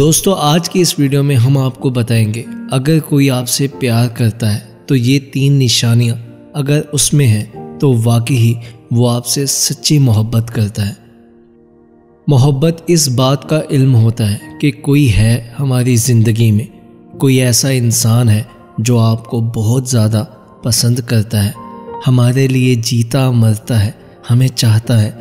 दोस्तों, आज की इस वीडियो में हम आपको बताएँगे, अगर कोई आपसे प्यार करता है तो ये तीन निशानियाँ अगर उसमें हैं तो वाकई ही वो आपसे सच्ची मोहब्बत करता है। मोहब्बत इस बात का इल्म होता है कि कोई है हमारी ज़िंदगी में, कोई ऐसा इंसान है जो आपको बहुत ज़्यादा पसंद करता है, हमारे लिए जीता मरता है, हमें चाहता है।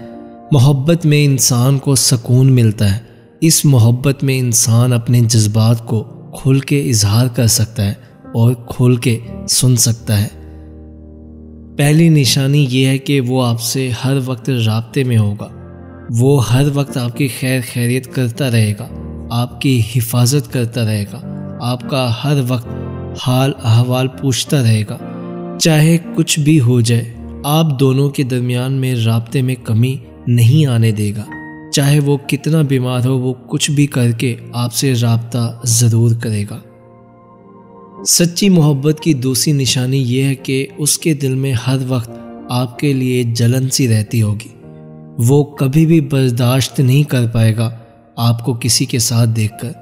मोहब्बत में इंसान को सुकून मिलता है इस मोहब्बत में इंसान अपने जज्बात को खुल के इजहार कर सकता है और खुल के सुन सकता है। पहली निशानी ये है कि वो आपसे हर वक्त रबते में होगा। वो हर वक्त आपकी खैर खैरियत करता रहेगा, आपकी हिफाजत करता रहेगा, आपका हर वक्त हाल अहवाल पूछता रहेगा। चाहे कुछ भी हो जाए, आप दोनों के दरमियान में रबते में कमी नहीं आने देगा। चाहे वो कितना बीमार हो, वो कुछ भी करके आपसे रबता ज़रूर करेगा। सच्ची मोहब्बत की दूसरी निशानी यह है कि उसके दिल में हर वक्त आपके लिए जलन सी रहती होगी। वो कभी भी बर्दाश्त नहीं कर पाएगा आपको किसी के साथ देखकर।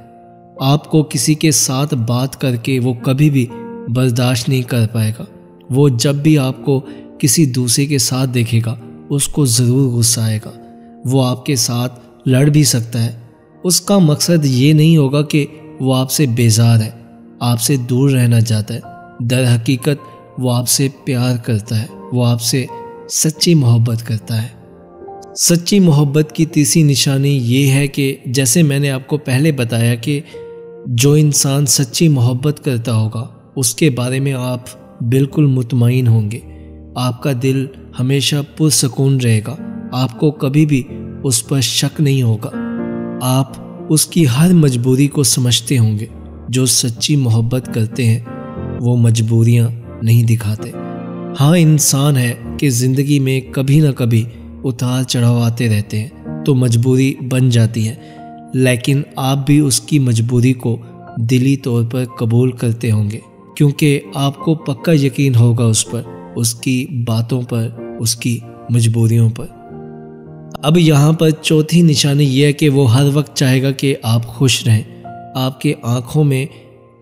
आपको किसी के साथ बात करके वो कभी भी बर्दाश्त नहीं कर पाएगा। वो जब भी आपको किसी दूसरे के साथ देखेगा, उसको ज़रूर गुस्सा आएगा। वो आपके साथ लड़ भी सकता है। उसका मकसद ये नहीं होगा कि वो आपसे बेजार है, आपसे दूर रहना चाहता है। दर हकीकत वो आपसे प्यार करता है, वो आपसे सच्ची मोहब्बत करता है। सच्ची मोहब्बत की तीसरी निशानी ये है कि जैसे मैंने आपको पहले बताया कि जो इंसान सच्ची मोहब्बत करता होगा, उसके बारे में आप बिल्कुल मुतमिन होंगे। आपका दिल हमेशा पुरसकून रहेगा। आपको कभी भी उस पर शक नहीं होगा। आप उसकी हर मजबूरी को समझते होंगे। जो सच्ची मोहब्बत करते हैं, वो मजबूरियाँ नहीं दिखाते। हाँ इंसान है कि ज़िंदगी में कभी ना कभी उतार चढ़ाव आते रहते हैं तो मजबूरी बन जाती है। लेकिन आप भी उसकी मजबूरी को दिली तौर पर कबूल करते होंगे, क्योंकि आपको पक्का यकीन होगा उस पर, उसकी बातों पर, उसकी मजबूरियों पर। अब यहाँ पर चौथी निशानी यह है कि वो हर वक्त चाहेगा कि आप खुश रहें। आपके आँखों में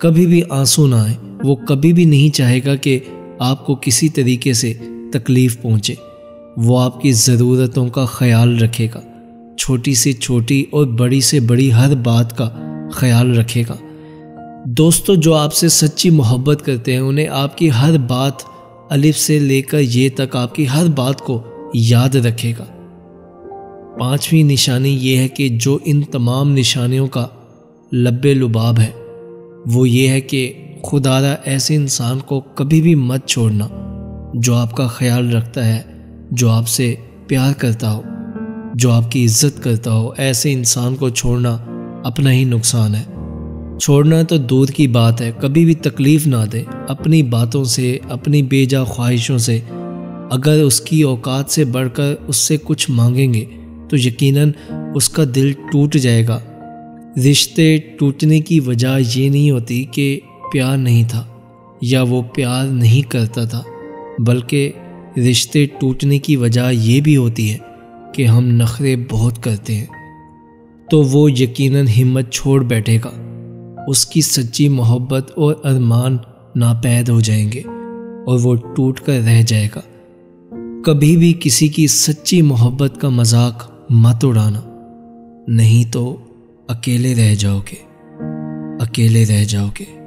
कभी भी आँसू ना आए। वो कभी भी नहीं चाहेगा कि आपको किसी तरीके से तकलीफ़ पहुँचे। वो आपकी ज़रूरतों का ख्याल रखेगा। छोटी से छोटी और बड़ी से बड़ी हर बात का ख्याल रखेगा। दोस्तों, जो आपसे सच्ची मोहब्बत करते हैं, उन्हें आपकी हर बात अलिफ से लेकर ये तक आपकी हर बात को याद रखेगा। पांचवी निशानी ये है कि जो इन तमाम निशानियों का लब्बे लुबाब है, वो ये है कि खुदारा ऐसे इंसान को कभी भी मत छोड़ना जो आपका ख्याल रखता है, जो आपसे प्यार करता हो, जो आपकी इज़्ज़त करता हो। ऐसे इंसान को छोड़ना अपना ही नुकसान है। छोड़ना तो दूर की बात है, कभी भी तकलीफ़ ना दे। अपनी बातों से, अपनी बेजा ख्वाहिशों से अगर उसकी औकात से बढ़कर उससे कुछ मांगेंगे तो यकीनन उसका दिल टूट जाएगा। रिश्ते टूटने की वजह ये नहीं होती कि प्यार नहीं था, या वो प्यार नहीं करता था, बल्कि रिश्ते टूटने की वजह ये भी होती है कि हम नखरे बहुत करते हैं। तो वो यकीनन हिम्मत छोड़ बैठेगा। उसकी सच्ची मोहब्बत और अरमान नापैद हो जाएँगे और वो टूट कर रह जाएगा। कभी भी किसी की सच्ची मोहब्बत का मज़ाक मत उड़ाना। नहीं तो अकेले रह जाओगे। अकेले रह जाओगे।